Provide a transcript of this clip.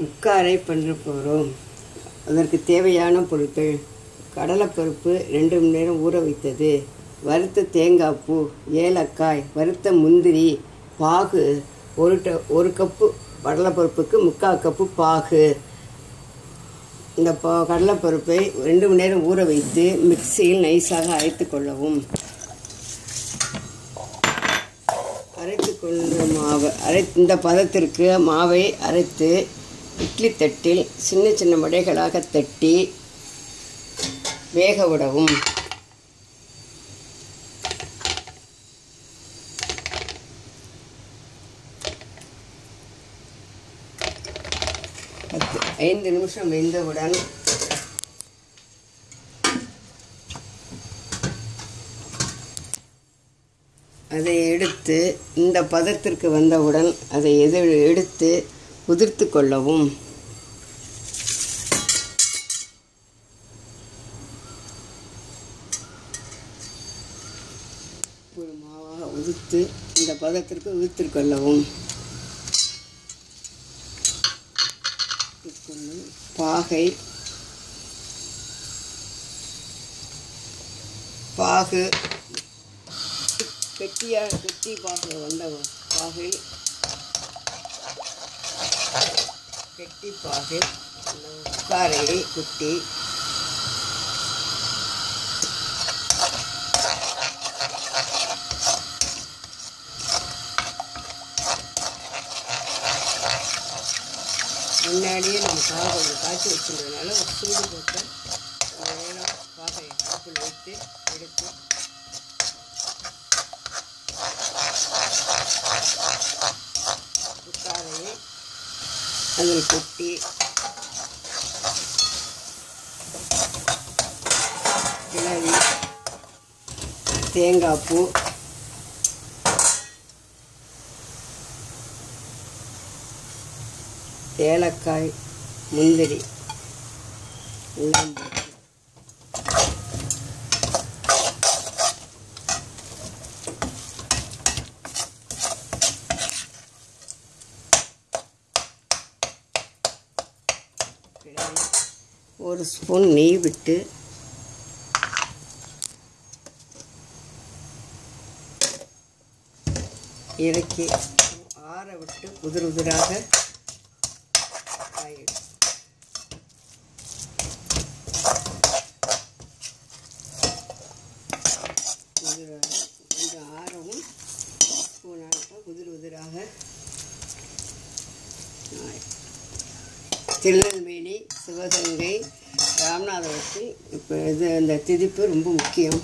முக்காரை பண்ண போகிறோம் அதற்கு தேவையான பொருட்கள். கடலைப்பருப்பு ரெண்டு மணி நேரம் ஊற வைத்தது. வறுத்த தேங்காய் பூ ஏலக்காய் வறுத்த முந்திரி பாகு ஒரு ட ஒரு கப்பு கடலைப்பருப்புக்கு முக்கால் கப்பு பாகு. இந்த பா கடலைப்பருப்பை ரெண்டு மணி நேரம் ஊற வைத்து மிக்சியில் நைஸாக அரைத்து கொள்ளவும். அரைத்து கொண்ட மாவு அரை இந்த பதத்திற்கு மாவை அரைத்து இட்லி தட்டில் சின்ன சின்ன வடைகளாக தட்டி வேக விடவும். பத்து ஐந்து நிமிஷம் வெந்தவுடன் அதை எடுத்து இந்த பதத்திற்கு வந்தவுடன் அதை எது எடுத்து உதிர்த்து கொள்ளவும் ஒரு மாவாக உதிர்த்து இந்த பதத்திற்கு உதிர்த்து கொள்ளவும் பாகை. பாகு. கெட்டியாக கெட்டி பாகு வந்த பாகை. கெட்டி பாகு காரையை குட்டி. முன்னாடியே நம்ம பாகை கொஞ்சம் காய்ச்சி வச்சுருந்ததுனால ஒரு சூடு போட்டு ஒரு நேரம் பாகை அடுப்பில் வைத்து எடுத்து அதில் கொட்டி கிளறி தேங்காய் பூ ஏலக்காய் முந்திரி எல்லாம் கிளறி ஒரு ஸ்பூன் நெய் விட்டு இறக்கி ஆற விட்டு உதிர் உதிராக காயிடும் உதிர- கொஞ்சம் ஆறவும் ஸ்பூனாக உதிர் உதிராக ஆயிடும். சிவகங்கை ராமநாதபுரத்தில் இப்போ இது அந்த திதிப்பு ரொம்ப முக்கியம்.